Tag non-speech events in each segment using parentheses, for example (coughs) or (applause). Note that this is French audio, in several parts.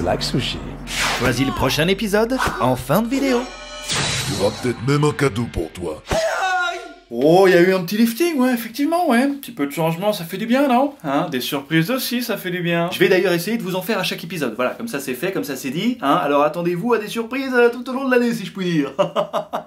you like sushi? Choisis le prochain épisode en fin de vidéo. Il y aura peut-être même un cadeau pour toi. Oh, il y a eu un petit lifting, ouais, effectivement, ouais. Un petit peu de changement, ça fait du bien, non Hein Des surprises aussi, ça fait du bien. Je vais d'ailleurs essayer de vous en faire à chaque épisode. Voilà, comme ça c'est fait, comme ça c'est dit. Hein Alors attendez-vous à des surprises euh, tout au long de l'année, si je puis dire. (laughs)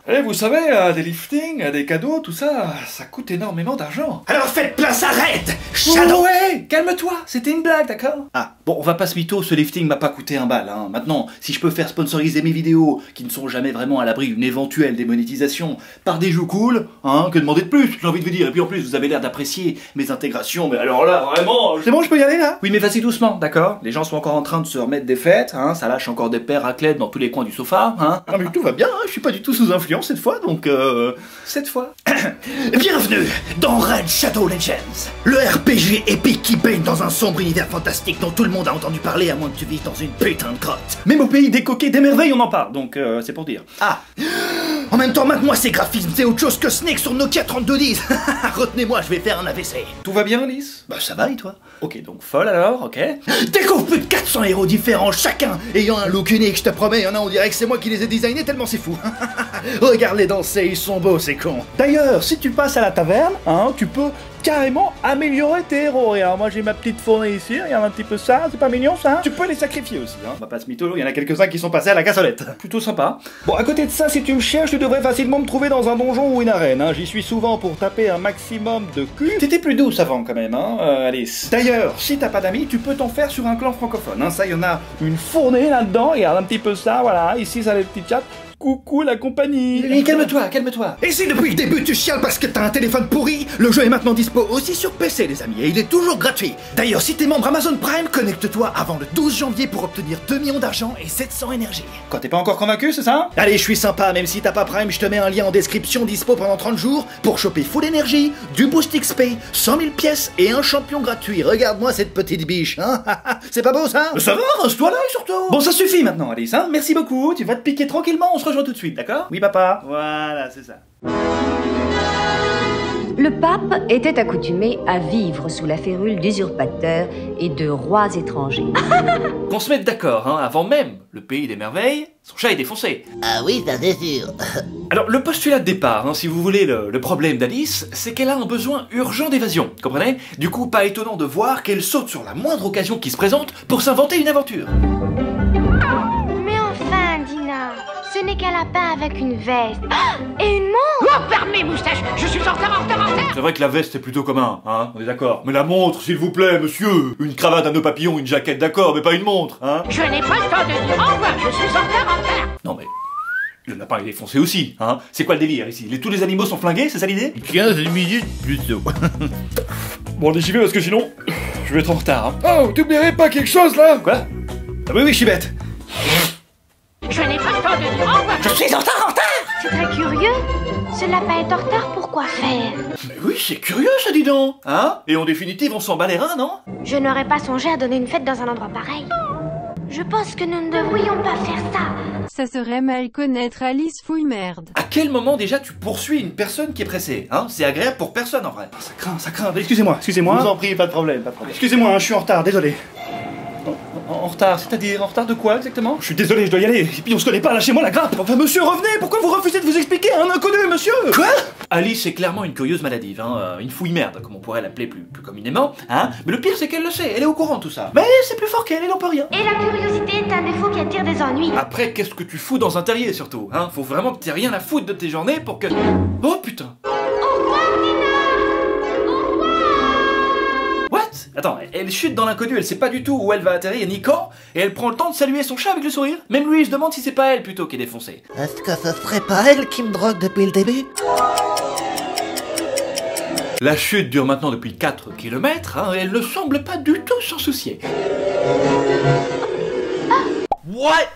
Eh, vous savez, euh, des liftings, euh, des cadeaux, tout ça, ça coûte énormément d'argent. Alors faites place, arrête Shadow Ouais, calme-toi, c'était une blague, d'accord Ah, bon, on va pas se mytho, ce lifting m'a pas coûté un bal, hein. Maintenant, si je peux faire sponsoriser mes vidéos, qui ne sont jamais vraiment à l'abri d'une éventuelle démonétisation, par des jeux cool, hein, que demander de plus, j'ai envie de vous dire. Et puis en plus, vous avez l'air d'apprécier mes intégrations, mais alors là, vraiment... C'est bon, je peux y aller, là? Oui, mais vas-y doucement, d'accord? Les gens sont encore en train de se remettre des fêtes, hein, ça lâche encore des paires raclettes dans tous les coins du sofa, hein Ah, mais tout va bien, hein, je suis pas du tout sous influence cette fois, donc euh... Cette fois? (coughs) Bienvenue dans Red Shadow Legends, le RPG épique qui baigne dans un sombre univers fantastique dont tout le monde a entendu parler à moins que tu vives dans une putain de grotte. Même au pays des coquets des merveilles, on en parle, donc euh, c'est pour dire. Ah En même temps, maintenant ces graphismes, c'est autre chose que Snake sur Nokia 3210 (laughs) Retenez-moi, je vais faire un AVC Tout va bien, Alice? Bah ça va et toi? Ok, donc folle alors, ok. Découvre plus de 400 héros différents, chacun ayant un look unique, je te promets, il y en a, on dirait que c'est moi qui les ai designés tellement c'est fou (laughs) Regarde-les danser, ils sont beaux, c'est con D'ailleurs, si tu passes à la taverne, hein, tu peux carrément améliorer tes héros. Regarde, moi j'ai ma petite fournée ici, regarde un petit peu ça, c'est pas mignon ça Tu peux les sacrifier aussi, hein. On va pas se mytho, il y en a quelques-uns qui sont passés à la cassolette. Plutôt sympa. Bon, à côté de ça, si tu me cherches, tu devrais facilement me trouver dans un donjon ou une arène. Hein. J'y suis souvent pour taper un maximum de cul. T'étais plus douce avant quand même, hein, euh, Alice. D'ailleurs, si t'as pas d'amis, tu peux t'en faire sur un clan francophone. Hein. Ça, il y en a une fournée là-dedans. Regarde un petit peu ça, voilà. Ici, ça a les petits chats. Coucou la compagnie. Mais calme-toi, calme-toi. Et si depuis le début tu chiales parce que t'as un téléphone pourri, le jeu est maintenant dispo aussi sur PC les amis, et il est toujours gratuit. D'ailleurs si t'es membre Amazon Prime, connecte-toi avant le 12 janvier pour obtenir 2 millions d'argent et 700 énergie. Quoi, t'es pas encore convaincu, c'est ça? Allez, je suis sympa, même si t'as pas Prime, je te mets un lien en description dispo pendant 30 jours pour choper full énergie, du boost XP, 100 000 pièces et un champion gratuit. Regarde-moi cette petite biche, hein. (laughs) C'est pas beau ça? Ça va, reste-toi là surtout. Bon, ça suffit maintenant, Alice, hein. Merci beaucoup, tu vas te piquer tranquillement, on se tout de suite, d'accord? Oui, papa Voilà, c'est ça. Le pape était accoutumé à vivre sous la férule d'usurpateurs et de rois étrangers. (laughs) Qu'on se mette d'accord, hein, avant même le pays des merveilles, son chat est défoncé. Ah oui, ça c'est sûr. (laughs) Alors, le postulat de départ, hein, si vous voulez, le, le problème d'Alice, c'est qu'elle a un besoin urgent d'évasion, comprenez? Du coup, pas étonnant de voir qu'elle saute sur la moindre occasion qui se présente pour s'inventer une aventure. Qu'un lapin avec une veste. Ah Et une montre Oh, fermez, moustache Je suis en retard, en retard, en retard C'est vrai que la veste est plutôt commun, hein, on est d'accord. Mais la montre, s'il vous plaît, monsieur Une cravate à nœud papillon, une jaquette, d'accord, mais pas une montre, hein Je n'ai pas le temps de dire au revoir, je suis en retard, en retard Non mais... Le lapin est défoncé aussi, hein C'est quoi le délire ici? Les, Tous les animaux sont flingués, c'est ça l'idée? 15 minutes plus tôt. (laughs) Bon, allez, j'y vais parce que sinon, je vais être en retard. Hein. Oh, t'oublierais pas quelque chose là? Quoi? Ah oui, oui, je suis bête. Je n'ai pas le temps de dire au revoir, je suis en retard, en retard C'est très curieux? Ce lapin est en retard, pourquoi faire? Mais oui, c'est curieux ça, dis donc Hein? Et en définitive, on s'en bat les reins, non? Je n'aurais pas songé à donner une fête dans un endroit pareil. Je pense que nous ne devrions pas faire ça. Ça serait mal connaître Alice fouille merde. À quel moment déjà tu poursuis une personne qui est pressée Hein? C'est agréable pour personne en vrai. Ah, ça craint, ça craint. Excusez-moi, excusez-moi. Je vous en prie, pas de problème, pas de problème. Excusez-moi, hein, je suis en retard, désolé. En, retard, c'est-à-dire en retard de quoi exactement? Je suis désolé, je dois y aller. Et puis on se connaît pas, lâchez-moi la grappe. Enfin, monsieur, revenez Pourquoi vous refusez de vous expliquer à un inconnu, monsieur? Quoi? Alice est clairement une curieuse maladive, hein, euh, une fouille merde, comme on pourrait l'appeler plus, plus communément, hein. Mais le pire, c'est qu'elle le sait, elle est au courant de tout ça. Mais c'est plus fort qu'elle, elle en peut rien. Et la curiosité est un défaut qui attire des ennuis. Après, qu'est-ce que tu fous dans un terrier surtout Hein? Faut vraiment que t'aies rien à foutre de tes journées pour que. Oh putain Au revoir, Attends, elle chute dans l'inconnu, elle sait pas du tout où elle va atterrir ni quand, et elle prend le temps de saluer son chat avec le sourire. Même lui, il se demande si c'est pas elle plutôt qui est défoncée. Est-ce que ce serait pas elle qui me drogue depuis le début? La chute dure maintenant depuis 4 km, hein, et elle ne semble pas du tout s'en soucier. What?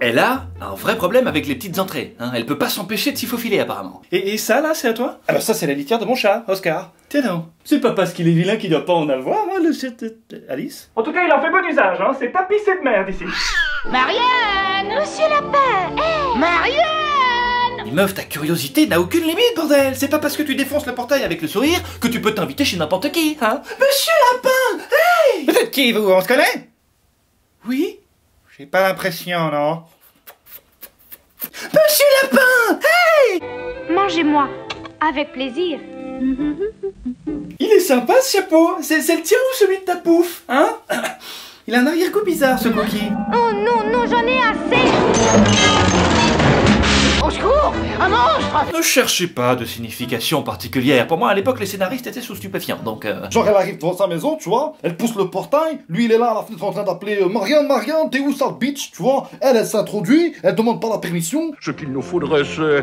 Elle a un vrai problème avec les petites entrées. Hein. Elle peut pas s'empêcher de s'y faufiler apparemment. Et, et ça là, c'est à toi? Alors ça, c'est la litière de mon chat, Oscar. Tiens donc. C'est pas parce qu'il est vilain qu'il doit pas en avoir, hein, le chat Alice En tout cas, il en fait bon usage, hein. C'est pas pissé de merde ici. Marianne Monsieur lapin Hé Marianne Mais meuf, ta curiosité n'a aucune limite, bordel C'est pas parce que tu défonces le portail avec le sourire que tu peux t'inviter chez n'importe qui, hein Monsieur Lapin qui, vous? On se connaît? Oui J'ai pas l'impression, non Monsieur Lapin Hey Mangez-moi. Avec plaisir. Il est sympa ce chapeau C'est le tien ou celui de ta pouffe Hein (coughs) Il a un arrière-goût bizarre ce cookie. Oh non, non, j'en ai assez. Au secours Un monstre Ne cherchez pas de signification particulière. Pour moi, à l'époque, les scénaristes étaient sous stupéfiants, donc... euh, Genre, elle arrive devant sa maison, tu vois, elle pousse le portail, lui il est là à la fenêtre en train d'appeler euh, Marianne, Marianne, t'es où sale bitch, tu vois, elle, elle s'introduit, elle demande pas la permission. Ce qu'il nous faudrait, c'est euh,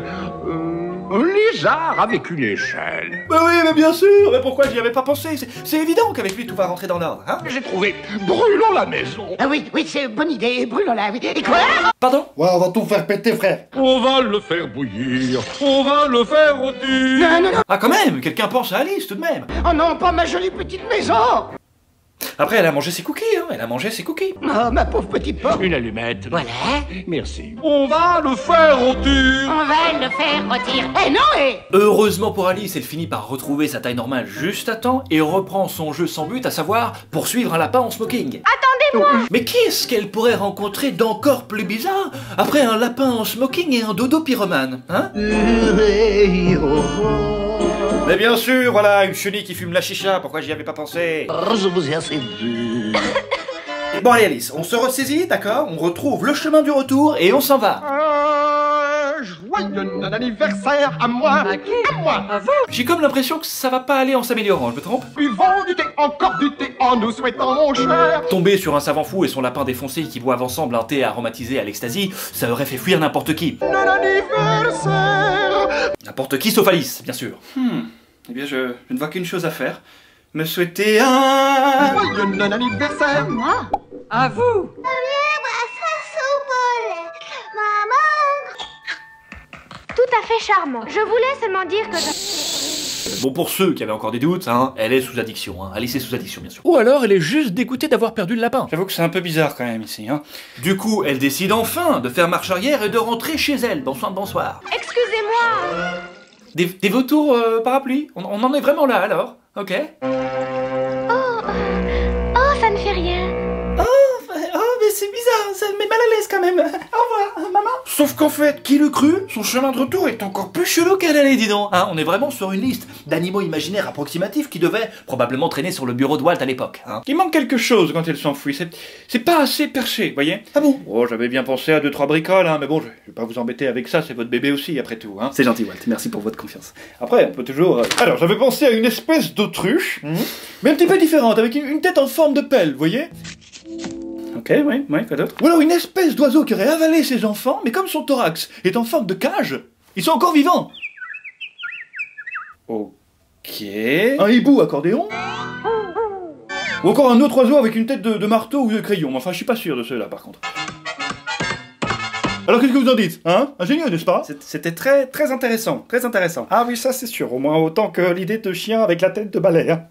un lézard avec une échelle. Bah oui, mais bien sûr Mais pourquoi j'y avais pas pensé? C'est- évident qu'avec lui, tout va rentrer dans l'ordre, hein J'ai trouvé. Brûlons la maison. Ah oui, oui, c'est une bonne idée, brûlons-la, oui. Et quoi? Pardon? Ouais, on va tout faire péter, frère. On va le faire bouillir. On va le faire rôtir. Non, non, non Ah quand même Quelqu'un pense à Alice, tout de même Oh non, pas ma jolie petite maison Après, elle a mangé ses cookies, hein Elle a mangé ses cookies Oh, ma pauvre petite porte Une allumette. Voilà, Merci. On va le faire rôtir. on va le faire retirer. Eh non, eh Heureusement pour Alice, elle finit par retrouver sa taille normale juste à temps et reprend son jeu sans but, à savoir poursuivre un lapin en smoking. Attendez-moi. Mais qui est-ce qu'elle pourrait rencontrer d'encore plus bizarre après un lapin en smoking et un dodo pyromane, hein? Mais bien sûr, voilà, une chenille qui fume la chicha, pourquoi j'y avais pas pensé Je vous ai assez vu. (laughs) Bon allez Alice, on se ressaisit, d'accord? On retrouve le chemin du retour et on s'en va. joyeux anniversaire à moi. À qui? À moi. J'ai comme l'impression que ça va pas aller en s'améliorant, je me trompe? Buvons du thé, encore du thé, en nous souhaitant, mon cher. Tomber sur un savant fou et son lapin défoncé qui boivent ensemble un thé aromatisé à l'ecstasy, ça aurait fait fuir n'importe qui. N'importe qui sauf Alice, bien sûr. Hmm. Eh bien, je, je ne vois qu'une chose à faire. Me souhaiter un... Joyeux anniversaire. À vous Tout à fait charmant. Je voulais seulement dire que... je- Bon, pour ceux qui avaient encore des doutes, hein, elle est sous addiction. Hein. Alice est sous addiction, bien sûr. Ou alors, elle est juste dégoûtée d'avoir perdu le lapin. J'avoue que c'est un peu bizarre quand même ici. Hein. Du coup, elle décide enfin de faire marche arrière et de rentrer chez elle. Bonsoir, bonsoir. Excusez-moi. Des, vautours euh, parapluie on, on en est vraiment là alors? Ok? Ça me met mal à l'aise quand même. (laughs) Au revoir, maman. Sauf qu'en fait, qui le cru Son chemin de retour est encore plus chelou qu'elle allait, dis donc. Hein, on est vraiment sur une liste d'animaux imaginaires approximatifs qui devaient probablement traîner sur le bureau de Walt à l'époque. Hein. Il manque quelque chose quand elle s'enfuit. C'est, pas assez perché, voyez Ah bon? Oh, j'avais bien pensé à deux trois bricoles, hein, mais bon, je, je vais pas vous embêter avec ça. C'est votre bébé aussi, après tout. Hein. C'est gentil, Walt. Merci pour votre confiance. Après, on peut toujours. euh, Alors, j'avais pensé à une espèce d'autruche, mais un petit peu différente, avec une, une tête en forme de pelle, voyez Ok, oui, oui, quoi d'autre? Ou alors une espèce d'oiseau qui aurait avalé ses enfants, mais comme son thorax est en forme de cage, ils sont encore vivants Ok. Un hibou accordéon Ou encore un autre oiseau avec une tête de, de marteau ou de crayon. Enfin, je suis pas sûr de ceux-là, par contre. Alors, qu'est-ce que vous en dites Hein? Ingénieux, n'est-ce pas? C'était très, très intéressant. Très intéressant. Ah oui, ça, c'est sûr. Au moins autant que l'idée de chien avec la tête de balai. hein.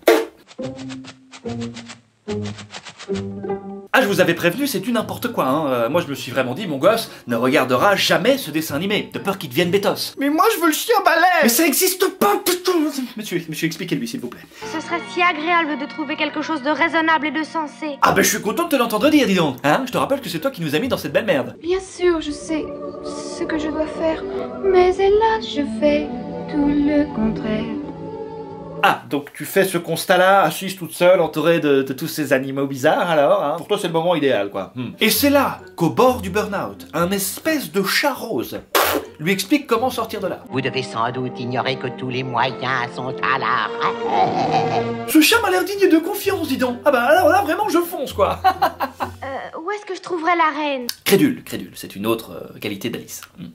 Ah, je vous avais prévenu, c'est du n'importe quoi. Hein. Euh, moi, je me suis vraiment dit, mon gosse ne regardera jamais ce dessin animé, de peur qu'il devienne bétos. Mais moi, je veux le chien balai Mais ça existe pas, putain Monsieur, monsieur, expliquez-lui, s'il vous plaît. Ce serait si agréable de trouver quelque chose de raisonnable et de sensé. Ah, ben, je suis content de te l'entendre dire, dis donc. Hein Je te rappelle que c'est toi qui nous as mis dans cette belle merde. Bien sûr, je sais ce que je dois faire, mais hélas, je fais tout le contraire. Ah, donc tu fais ce constat-là, assise toute seule, entourée de, de tous ces animaux bizarres, alors, hein Pour toi, c'est le moment idéal, quoi. Hmm. Et c'est là qu'au bord du burn-out, un espèce de chat rose lui explique comment sortir de là. Vous devez sans doute ignorer que tous les moyens sont à l'arrêt. Ce chat m'a l'air digne de confiance, dis donc. Ah bah alors là, vraiment, je fonce, quoi. (laughs) Euh, où est-ce que je trouverai la reine? Crédule, crédule, c'est une autre euh, qualité d'Alice. Hmm.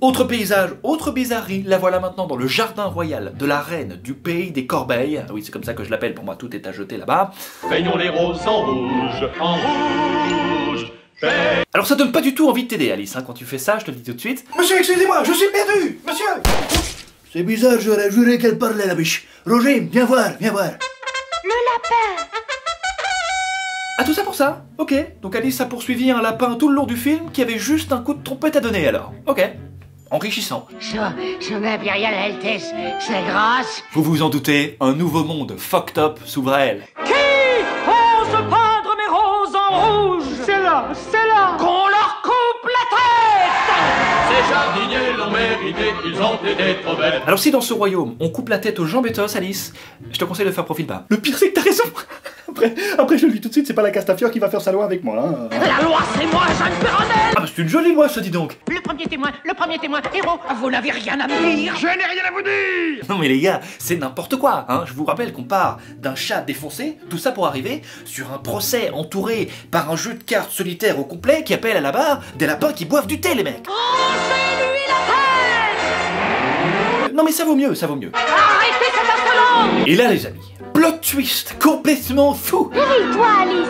Autre paysage, autre bizarrerie, la voilà maintenant dans le jardin royal de la reine du pays des corbeilles. Ah Oui, c'est comme ça que je l'appelle, pour moi tout est à jeter là-bas. Peignons les roses en rouge, en rouge. Alors ça donne pas du tout envie de t'aider, Alice, hein, quand tu fais ça, je te le dis tout de suite. Monsieur, excusez-moi, je suis perdu Monsieur C'est bizarre, j'aurais juré qu'elle parlait, la biche. Roger, viens voir, viens voir. Le lapin Ah, tout ça pour ça? Ok. Donc Alice a poursuivi un lapin tout le long du film qui avait juste un coup de trompette à donner, alors. Ok. Enrichissant. Son, son impériale Altesse, c'est grâce. Vous vous en doutez, un nouveau monde fucked up s'ouvre à elle. Qui ose peindre mes roses en rouge? C'est là, c'est là Qu'on leur coupe la tête Ces jardiniers l'ont mérité, ils ont été trop belles. Alors si dans ce royaume, on coupe la tête aux gens bétos, Alice, je te conseille de faire profil bas. Le pire c'est que t'as raison après, après, je le dis tout de suite, c'est pas la Castafiore qui va faire sa loi avec moi. Hein. La loi, c'est moi, Jeanne Perronel Ah bah c'est une jolie loi, ça dis donc Le premier témoin, le premier témoin, héros, vous n'avez rien à me dire. Je n'ai rien à vous dire Non mais les gars, c'est n'importe quoi, hein. Je vous rappelle qu'on part d'un chat défoncé, tout ça pour arriver sur un procès entouré par un jeu de cartes solitaire au complet qui appelle à la barre des lapins qui boivent du thé, les mecs Branchez-lui la tête Non mais ça vaut mieux, ça vaut mieux. Et là les amis, plot twist complètement fou Réveille-toi, Alice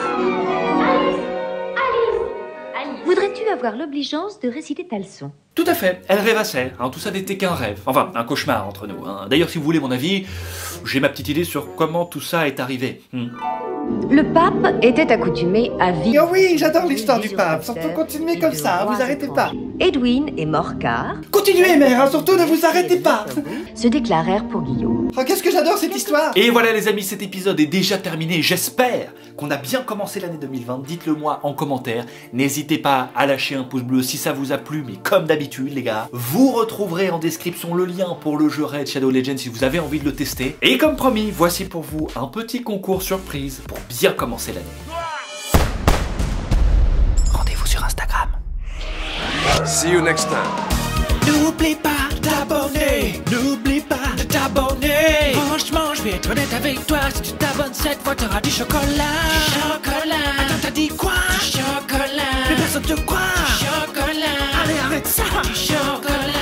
Voudrais-tu avoir l'obligeance de réciter ta leçon? Tout à fait, elle rêvassait, hein, tout ça n'était qu'un rêve, enfin un cauchemar entre nous. hein. D'ailleurs si vous voulez mon avis, j'ai ma petite idée sur comment tout ça est arrivé. Hmm. Le pape était accoutumé à vivre. Oh oui, j'adore l'histoire du pape. Surtout continuez comme ça, hein, vous arrêtez pas. Edwin et Morcar Continuez, mère, hein, surtout ne vous arrêtez pas. se déclarèrent pour Guillaume. Oh, qu'est-ce que j'adore cette histoire. Et voilà les amis, cet épisode est déjà terminé. J'espère qu'on a bien commencé l'année 2020. Dites-le moi en commentaire. N'hésitez pas à lâcher un pouce bleu si ça vous a plu. Mais comme d'habitude les gars, vous retrouverez en description le lien pour le jeu Red Shadow Legends si vous avez envie de le tester. Et comme promis, voici pour vous un petit concours surprise pour bien commencer l'année. Rendez-vous sur Instagram. See you next time. N'oublie pas d'abonner. N'oublie pas de t'abonner. Franchement, je vais être honnête avec toi. Si tu t'abonnes cette fois, t'auras du chocolat. Chocolat. Attends, t'as dit quoi? Chocolat. Mais personne te croit. Chocolat. Allez, arrête ça. Chocolat.